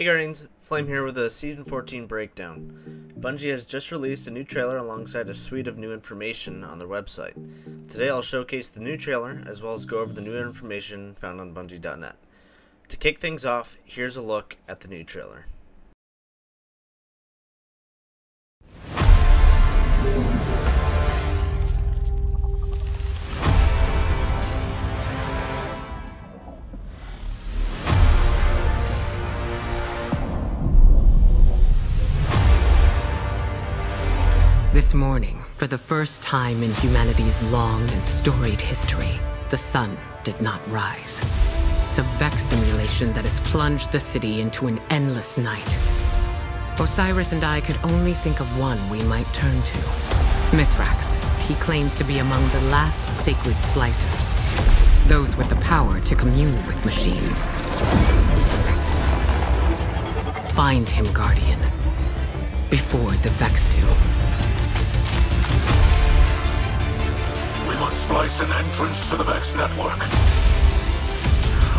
Hey Guardians, Flame here with a Season 14 breakdown. Bungie has just released a new trailer alongside a suite of new information on their website. Today I'll showcase the new trailer as well as go over the new information found on Bungie.net. To kick things off, here's a look at the new trailer. This morning, for the first time in humanity's long and storied history, the sun did not rise. It's a Vex simulation that has plunged the city into an endless night. Osiris and I could only think of one we might turn to. Mithrax. He claims to be among the last sacred splicers. Those with the power to commune with machines. Find him, Guardian. Before the Vex do. An entrance to the Vex network.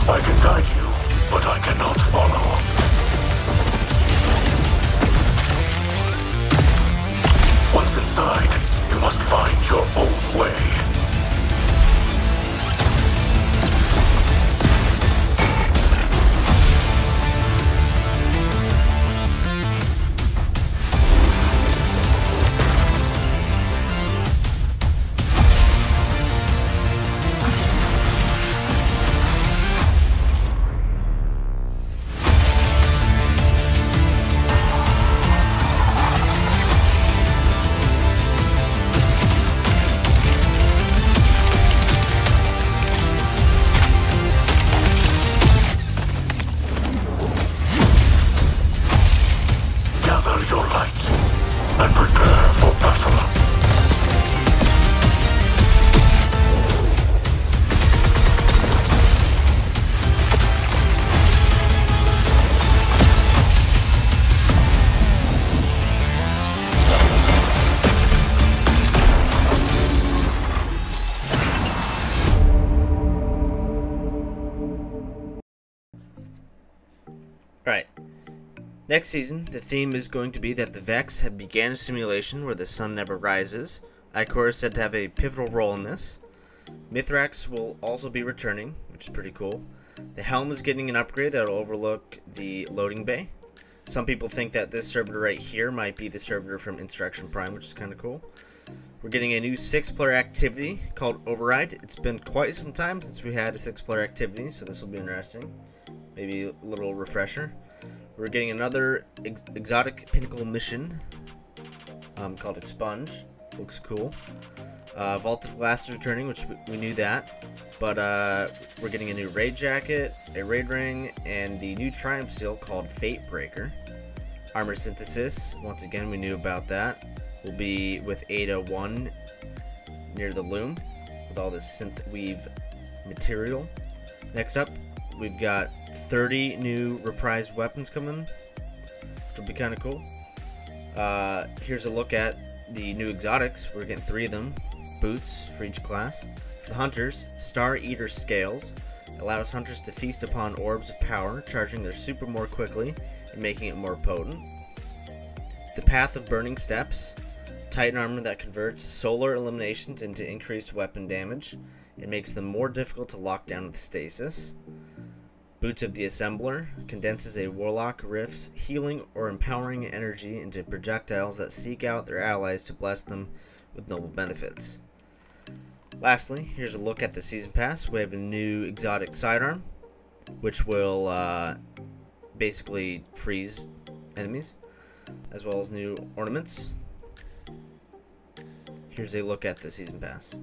I can guide you, but I cannot follow. Next season, the theme is going to be that the Vex have began a simulation where the sun never rises. Ikora is said to have a pivotal role in this. Mithrax will also be returning, which is pretty cool. The helm is getting an upgrade that will overlook the loading bay. Some people think that this servitor right here might be the servitor from Insurrection Prime, which is kind of cool. We're getting a new six-player activity called Override. It's been quite some time since we had a six-player activity, so this will be interesting. Maybe a little refresher. We're getting another ex exotic pinnacle mission um, called Expunge. Looks cool. Uh, Vault of Glass is returning, which we, knew that. But uh, we're getting a new raid jacket, a raid ring, and the new Triumph seal called Fate Breaker. Armor Synthesis, once again, we knew about that. We'll be with Ada 1 near the loom with all this synth weave material. Next up, we've got 30 new reprised weapons coming, which will be kind of cool. Uh, here's a look at the new exotics. We're getting three of them, boots for each class. For the hunters, Star Eater Scales allows hunters to feast upon orbs of power, charging their super more quickly and making it more potent. The Path of Burning Steps, Titan armor that converts solar eliminations into increased weapon damage. It makes them more difficult to lock down with stasis. Boots of the Assembler condenses a Warlock Rift's healing or empowering energy into projectiles that seek out their allies to bless them with noble benefits. Lastly, here's a look at the Season Pass. We have a new exotic sidearm, which will uh, basically freeze enemies, as well as new ornaments. Here's a look at the Season Pass.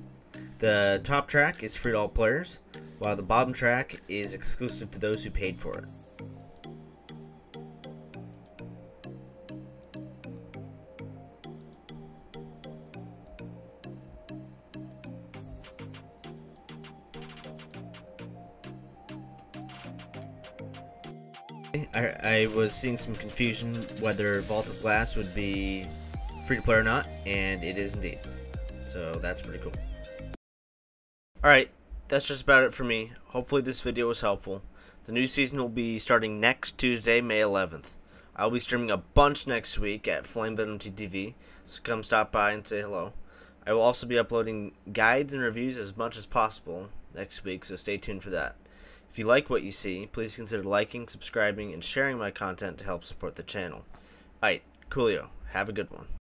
The top track is free to all players, while the bottom track is exclusive to those who paid for it. I, I was seeing some confusion whether Vault of Glass would be free to play or not, and it is indeed. So that's pretty cool. Alright, that's just about it for me. Hopefully this video was helpful. The new season will be starting next Tuesday, May 11th. I'll be streaming a bunch next week at Flame Venom TV, so come stop by and say hello. I will also be uploading guides and reviews as much as possible next week, so stay tuned for that. If you like what you see, please consider liking, subscribing, and sharing my content to help support the channel. Alright, coolio. Have a good one.